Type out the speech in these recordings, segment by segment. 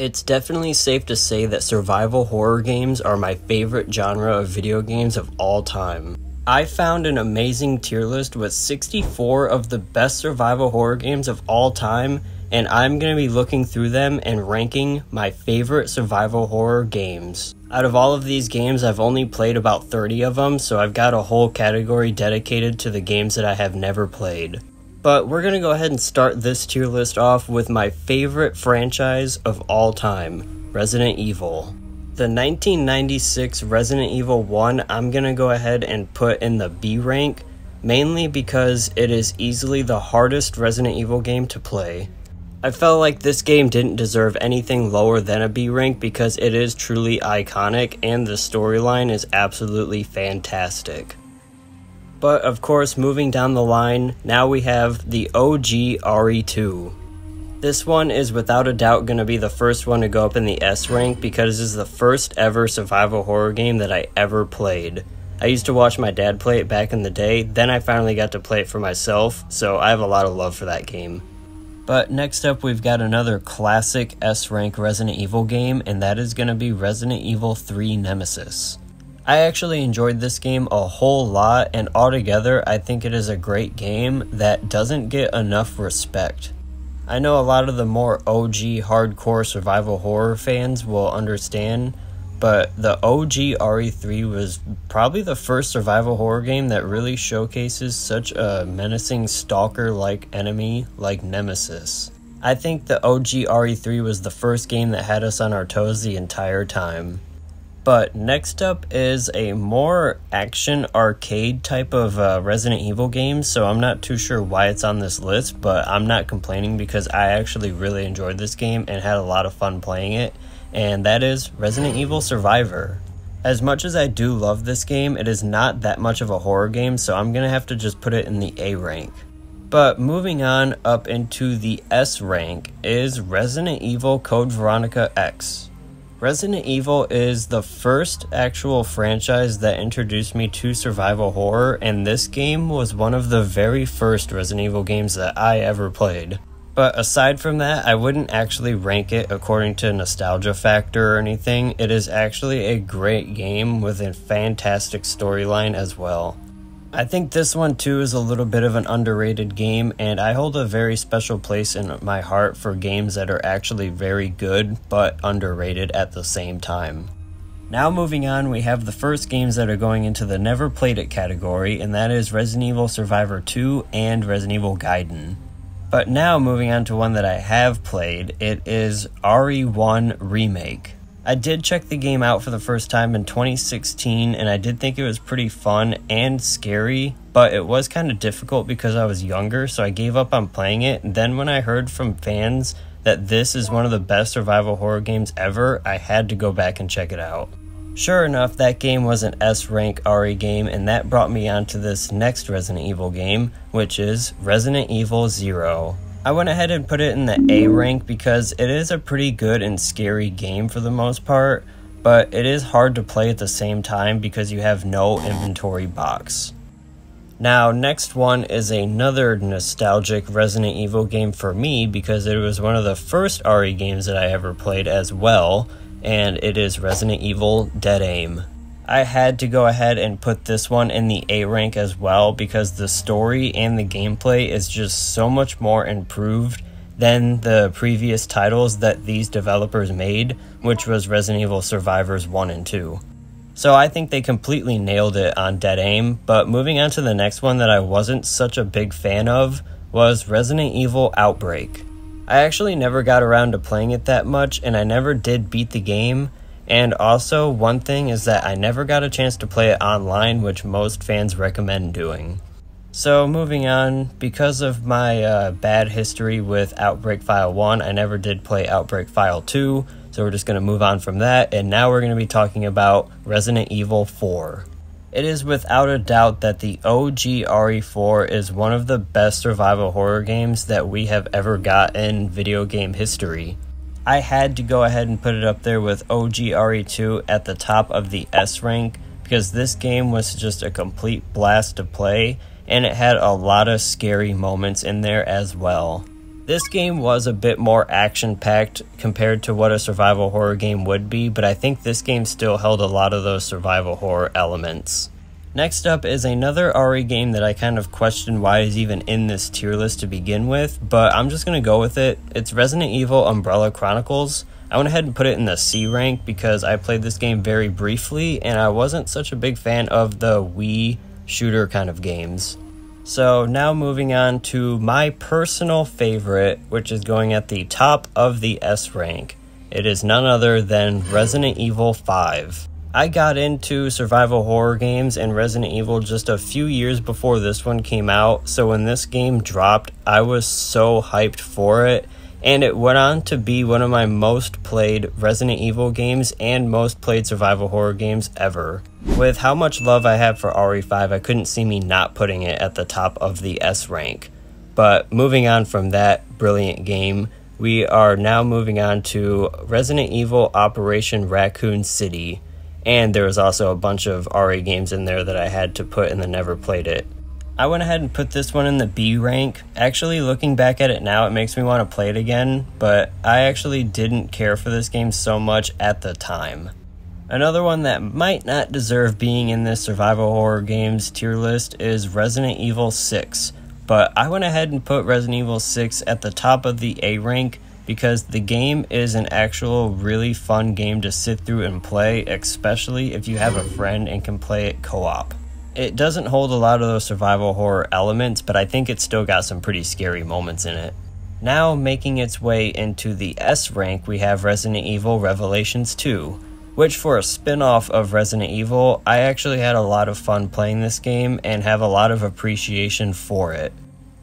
It's definitely safe to say that survival horror games are my favorite genre of video games of all time. I found an amazing tier list with 64 of the best survival horror games of all time, and I'm going to be looking through them and ranking my favorite survival horror games. Out of all of these games, I've only played about 30 of them, so I've got a whole category dedicated to the games that I have never played. But we're going to go ahead and start this tier list off with my favorite franchise of all time Resident Evil. The 1996 Resident Evil 1, I'm going to go ahead and put in the B rank, mainly because it is easily the hardest Resident Evil game to play. I felt like this game didn't deserve anything lower than a B rank because it is truly iconic and the storyline is absolutely fantastic. But of course, moving down the line, now we have the OG RE2. This one is without a doubt going to be the first one to go up in the S rank because it is the first ever survival horror game that I ever played. I used to watch my dad play it back in the day, then I finally got to play it for myself, so I have a lot of love for that game. But next up, we've got another classic S rank Resident Evil game, and that is going to be Resident Evil 3 Nemesis. I actually enjoyed this game a whole lot, and altogether, I think it is a great game that doesn't get enough respect. I know a lot of the more OG hardcore survival horror fans will understand, but the OG RE3 was probably the first survival horror game that really showcases such a menacing stalker like enemy like Nemesis. I think the OG RE3 was the first game that had us on our toes the entire time. But next up is a more action arcade type of uh, Resident Evil game, so I'm not too sure why it's on this list, but I'm not complaining because I actually really enjoyed this game and had a lot of fun playing it, and that is Resident Evil Survivor. As much as I do love this game, it is not that much of a horror game, so I'm gonna have to just put it in the A rank. But moving on up into the S rank is Resident Evil Code Veronica X. Resident Evil is the first actual franchise that introduced me to survival horror, and this game was one of the very first Resident Evil games that I ever played. But aside from that, I wouldn't actually rank it according to nostalgia factor or anything. It is actually a great game with a fantastic storyline as well. I think this one too is a little bit of an underrated game, and I hold a very special place in my heart for games that are actually very good but underrated at the same time. Now, moving on, we have the first games that are going into the never played it category, and that is Resident Evil Survivor 2 and Resident Evil Gaiden. But now, moving on to one that I have played, it is RE1 Remake. I did check the game out for the first time in 2016, and I did think it was pretty fun and scary, but it was kind of difficult because I was younger, so I gave up on playing it. And then, when I heard from fans that this is one of the best survival horror games ever, I had to go back and check it out. Sure enough, that game was an S rank RE game, and that brought me on to this next Resident Evil game, which is Resident Evil Zero. I went ahead and put it in the A rank because it is a pretty good and scary game for the most part, but it is hard to play at the same time because you have no inventory box. Now, next one is another nostalgic Resident Evil game for me because it was one of the first RE games that I ever played as well, and it is Resident Evil Dead Aim. I had to go ahead and put this one in the A rank as well because the story and the gameplay is just so much more improved than the previous titles that these developers made, which was Resident Evil Survivors 1 and 2. So I think they completely nailed it on Dead Aim, but moving on to the next one that I wasn't such a big fan of was Resident Evil Outbreak. I actually never got around to playing it that much, and I never did beat the game, and also, one thing is that I never got a chance to play it online, which most fans recommend doing. So, moving on, because of my uh, bad history with Outbreak File 1, I never did play Outbreak File 2, so we're just going to move on from that, and now we're going to be talking about Resident Evil 4. It is without a doubt that the OG RE4 is one of the best survival horror games that we have ever got in video game history. I had to go ahead and put it up there with OG RE2 at the top of the S rank because this game was just a complete blast to play and it had a lot of scary moments in there as well. This game was a bit more action packed compared to what a survival horror game would be, but I think this game still held a lot of those survival horror elements. Next up is another RE game that I kind of questioned why is even in this tier list to begin with, but I'm just gonna go with it. It's Resident Evil Umbrella Chronicles. I went ahead and put it in the C rank because I played this game very briefly and I wasn't such a big fan of the Wii shooter kind of games. So now moving on to my personal favorite, which is going at the top of the S rank. It is none other than Resident Evil 5. I got into survival horror games and Resident Evil just a few years before this one came out, so when this game dropped, I was so hyped for it and it went on to be one of my most played Resident Evil games and most played survival horror games ever. With how much love I have for RE5, I couldn't see me not putting it at the top of the S rank. But moving on from that brilliant game, we are now moving on to Resident Evil Operation Raccoon City. And there was also a bunch of RE games in there that I had to put and then never played it. I went ahead and put this one in the B rank. Actually, looking back at it now, it makes me want to play it again, but I actually didn't care for this game so much at the time. Another one that might not deserve being in this survival horror games tier list is Resident Evil 6, but I went ahead and put Resident Evil 6 at the top of the A rank because the game is an actual really fun game to sit through and play, especially if you have a friend and can play it co op. It doesn't hold a lot of those survival horror elements, but I think it's still got some pretty scary moments in it. Now, making its way into the S rank, we have Resident Evil Revelations 2, which, for a spin off of Resident Evil, I actually had a lot of fun playing this game and have a lot of appreciation for it.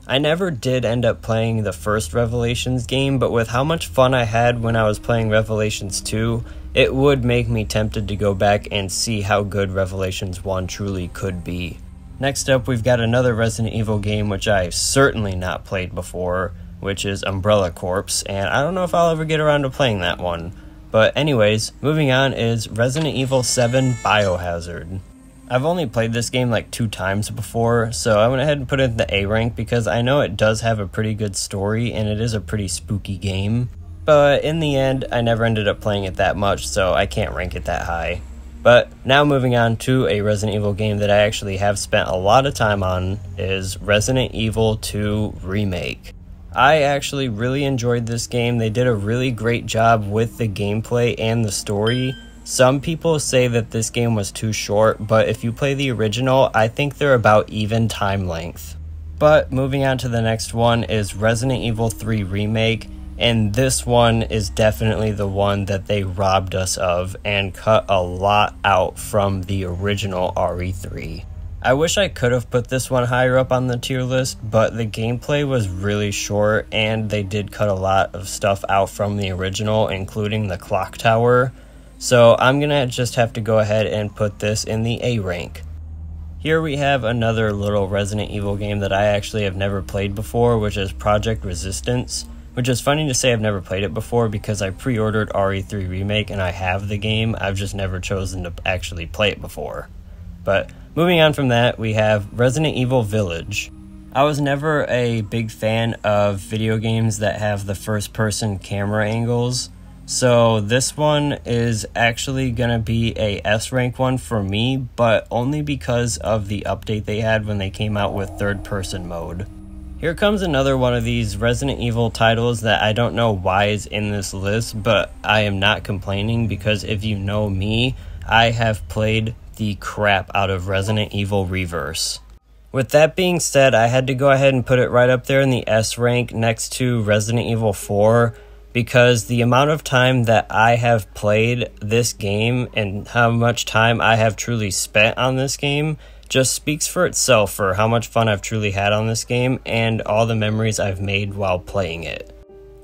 I never did end up playing the first Revelations game, but with how much fun I had when I was playing Revelations 2, it would make me tempted to go back and see how good Revelations 1 truly could be. Next up, we've got another Resident Evil game which I've certainly not played before, which is Umbrella Corps, and I don't know if I'll ever get around to playing that one. But, anyways, moving on is Resident Evil 7 Biohazard. I've only played this game like two times before, so I went ahead and put it in the A rank because I know it does have a pretty good story and it is a pretty spooky game. But in the end, I never ended up playing it that much, so I can't rank it that high. But now moving on to a Resident Evil game that I actually have spent a lot of time on is Resident Evil 2 Remake. I actually really enjoyed this game. They did a really great job with the gameplay and the story. Some people say that this game was too short, but if you play the original, I think they're about even time length. But moving on to the next one is Resident Evil 3 Remake. And this one is definitely the one that they robbed us of and cut a lot out from the original RE3. I wish I could have put this one higher up on the tier list, but the gameplay was really short and they did cut a lot of stuff out from the original, including the clock tower. So I'm gonna just have to go ahead and put this in the A rank. Here we have another little Resident Evil game that I actually have never played before, which is Project Resistance. Which is funny to say I've never played it before because I pre ordered RE3 Remake and I have the game. I've just never chosen to actually play it before. But moving on from that, we have Resident Evil Village. I was never a big fan of video games that have the first person camera angles. So this one is actually going to be a S rank one for me, but only because of the update they had when they came out with third person mode. Here comes another one of these Resident Evil titles that I don't know why is in this list, but I am not complaining because if you know me, I have played the crap out of Resident Evil Reverse. With that being said, I had to go ahead and put it right up there in the S rank next to Resident Evil 4 because the amount of time that I have played this game and how much time I have truly spent on this game just speaks for itself for how much fun I've truly had on this game and all the memories I've made while playing it.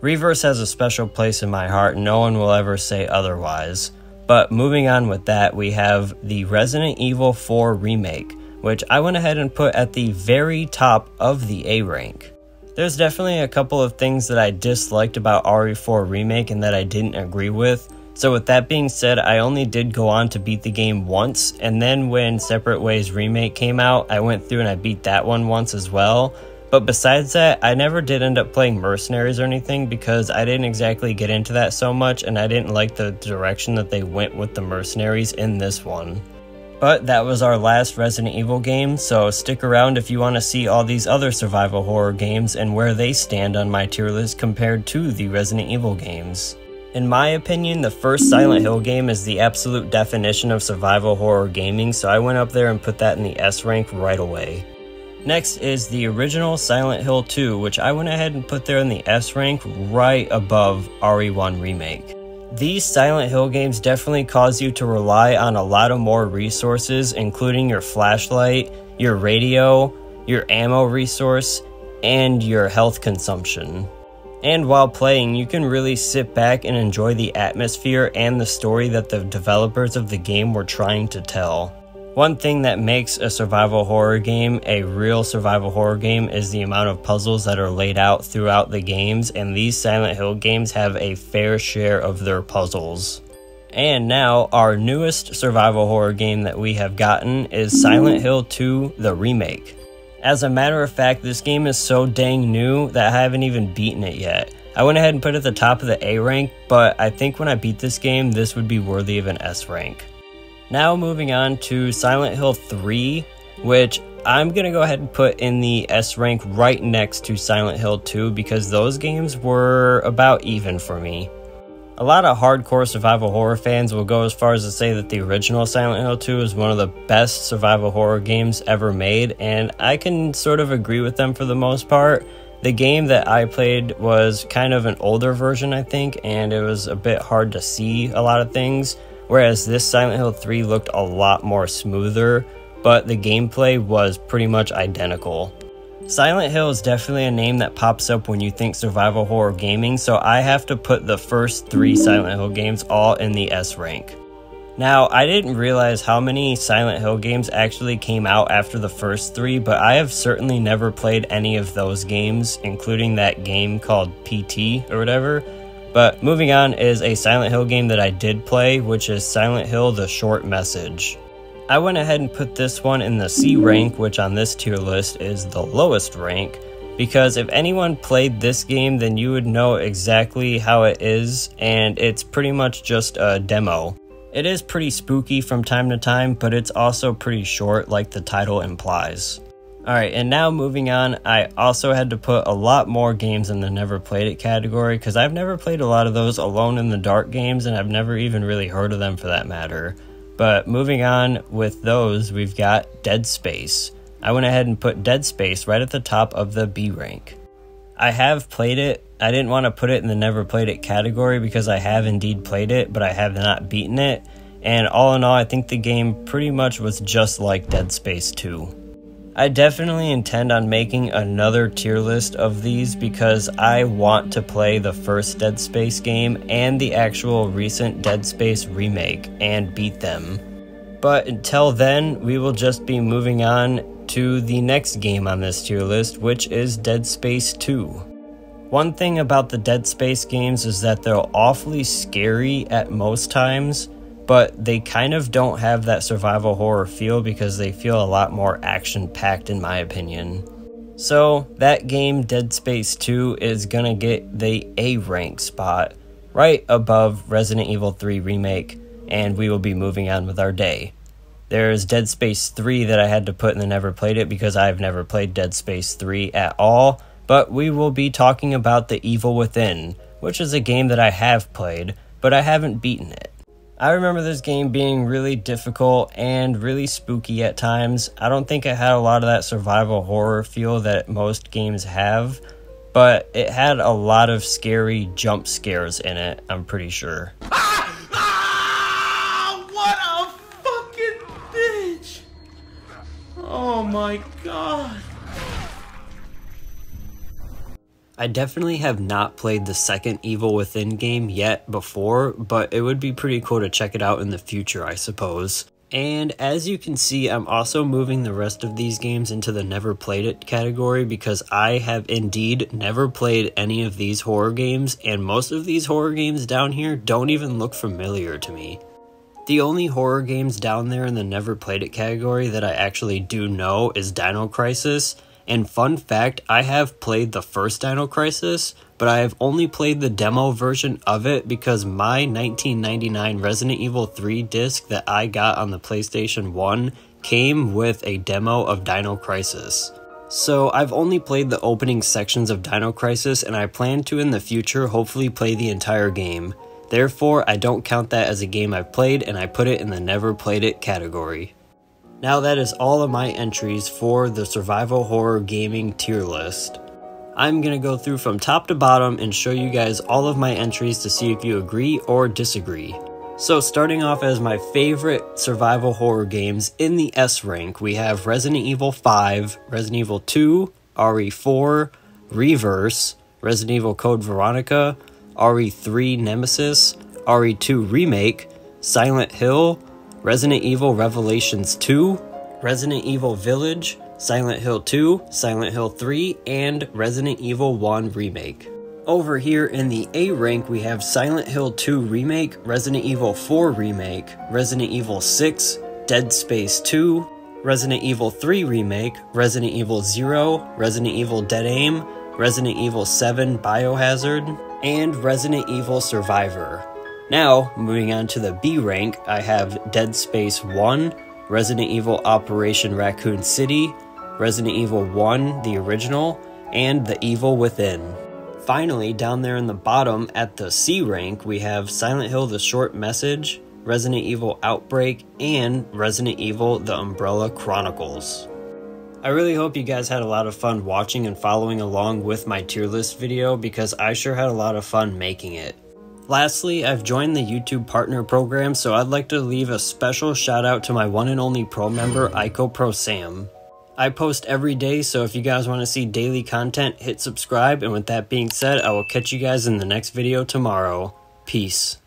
Reverse has a special place in my heart, no one will ever say otherwise. But moving on with that, we have the Resident Evil 4 Remake, which I went ahead and put at the very top of the A rank. There's definitely a couple of things that I disliked about RE4 Remake and that I didn't agree with, so, with that being said, I only did go on to beat the game once, and then when Separate Ways Remake came out, I went through and I beat that one once as well. But besides that, I never did end up playing Mercenaries or anything because I didn't exactly get into that so much and I didn't like the direction that they went with the Mercenaries in this one. But that was our last Resident Evil game, so stick around if you want to see all these other survival horror games and where they stand on my tier list compared to the Resident Evil games. In my opinion, the first Silent Hill game is the absolute definition of survival horror gaming, so I went up there and put that in the S rank right away. Next is the original Silent Hill 2, which I went ahead and put there in the S rank right above RE1 Remake. These Silent Hill games definitely cause you to rely on a lot of more resources, including your flashlight, your radio, your ammo resource, and your health consumption. And while playing, you can really sit back and enjoy the atmosphere and the story that the developers of the game were trying to tell. One thing that makes a survival horror game a real survival horror game is the amount of puzzles that are laid out throughout the games, and these Silent Hill games have a fair share of their puzzles. And now, our newest survival horror game that we have gotten is Silent Hill 2 The Remake. As a matter of fact, this game is so dang new that I haven't even beaten it yet. I went ahead and put it at the top of the A rank, but I think when I beat this game, this would be worthy of an S rank. Now moving on to Silent Hill 3, which I'm going to go ahead and put in the S rank right next to Silent Hill 2 because those games were about even for me. A lot of hardcore survival horror fans will go as far as to say that the original Silent Hill 2 is one of the best survival horror games ever made, and I can sort of agree with them for the most part. The game that I played was kind of an older version, I think, and it was a bit hard to see a lot of things whereas this Silent Hill 3 looked a lot more smoother, but the gameplay was pretty much identical. Silent Hill is definitely a name that pops up when you think survival horror gaming, so I have to put the first three Silent Hill games all in the S rank. Now, I didn't realize how many Silent Hill games actually came out after the first three, but I have certainly never played any of those games, including that game called PT or whatever. But moving on is a Silent Hill game that I did play, which is Silent Hill The Short Message. I went ahead and put this one in the C rank, which on this tier list is the lowest rank, because if anyone played this game, then you would know exactly how it is, and it's pretty much just a demo. It is pretty spooky from time to time, but it's also pretty short, like the title implies. Alright, and now moving on, I also had to put a lot more games in the never played it category because I've never played a lot of those Alone in the Dark games and I've never even really heard of them for that matter. But moving on with those, we've got Dead Space. I went ahead and put Dead Space right at the top of the B rank. I have played it. I didn't want to put it in the never played it category because I have indeed played it, but I have not beaten it. And all in all, I think the game pretty much was just like Dead Space 2. I definitely intend on making another tier list of these because I want to play the first Dead Space game and the actual recent Dead Space remake and beat them. But until then, we will just be moving on to the next game on this tier list, which is Dead Space 2. One thing about the Dead Space games is that they're awfully scary at most times, but they kind of don't have that survival horror feel because they feel a lot more action packed, in my opinion. So, that game, Dead Space 2, is gonna get the A rank spot right above Resident Evil 3 Remake, and we will be moving on with our day. There's Dead Space 3 that I had to put in the never played it because I've never played Dead Space 3 at all, but we will be talking about The Evil Within, which is a game that I have played, but I haven't beaten it. I remember this game being really difficult and really spooky at times. I don't think it had a lot of that survival horror feel that most games have, but it had a lot of scary jump scares in it, I'm pretty sure. Ah! What a fucking bitch! Oh my god. I definitely have not played the second Evil Within game yet before, but it would be pretty cool to check it out in the future, I suppose. And as you can see, I'm also moving the rest of these games into the never played it category because I have indeed never played any of these horror games, and most of these horror games down here don't even look familiar to me. The only horror games down there in the never played it category that I actually do know is Dino Crisis, And fun fact, I have played the first Dino Crisis, but I have only played the demo version of it because my 1999 Resident Evil 3 disc that I got on the PlayStation 1 came with a demo of Dino Crisis. So I've only played the opening sections of Dino Crisis and I plan to in the future hopefully play the entire game. Therefore, I don't count that as a game I've played and I put it in the never played it category. Now that is all of my entries for the survival horror gaming tier list. I'm going to go through from top to bottom and show you guys all of my entries to see if you agree or disagree. So starting off as my favorite survival horror games in the S rank, we have Resident Evil 5, Resident Evil 2, RE4, Reverse, Resident Evil Code Veronica, RE3 Nemesis, RE2 Remake, Silent Hill, Resident Evil Revelations 2, Resident Evil Village, Silent Hill 2, Silent Hill 3, and Resident Evil 1 Remake. Over here in the A rank, we have Silent Hill 2 Remake, Resident Evil 4 Remake, Resident Evil 6, Dead Space 2, Resident Evil 3 Remake, Resident Evil 0, Resident Evil Dead Aim, Resident Evil 7 Biohazard, and Resident Evil Survivor. Now, moving on to the B rank, I have Dead Space 1, Resident Evil Operation Raccoon City, Resident Evil 1, the original, and The Evil Within. Finally, down there in the bottom at the C rank, we have Silent Hill The Short Message, Resident Evil Outbreak, and Resident Evil The Umbrella Chronicles. I really hope you guys had a lot of fun watching and following along with my tier list video because I sure had a lot of fun making it. Lastly, I've joined the YouTube Partner Program, so I'd like to leave a special shout out to my one and only pro member, Ico Pro Sam. I post every day, so if you guys want to see daily content, hit subscribe, and with that being said, I will catch you guys in the next video tomorrow. Peace.